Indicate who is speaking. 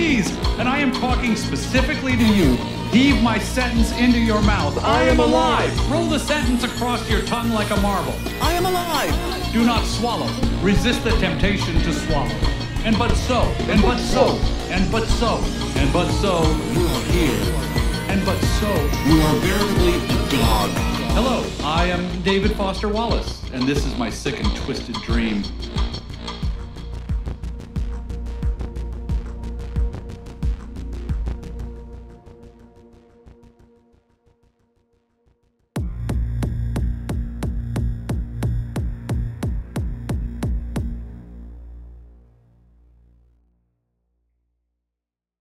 Speaker 1: please, and I am talking specifically to you. Heave my sentence into your mouth. I am alive. Roll the sentence across your tongue like a marble.
Speaker 2: I am alive.
Speaker 1: Do not swallow. Resist the temptation to swallow. And but so, and but so, and but so, and but so, you are here. And but so,
Speaker 3: You are veritably God. dog.
Speaker 1: Hello, I am David Foster Wallace, and this is my sick and twisted dream.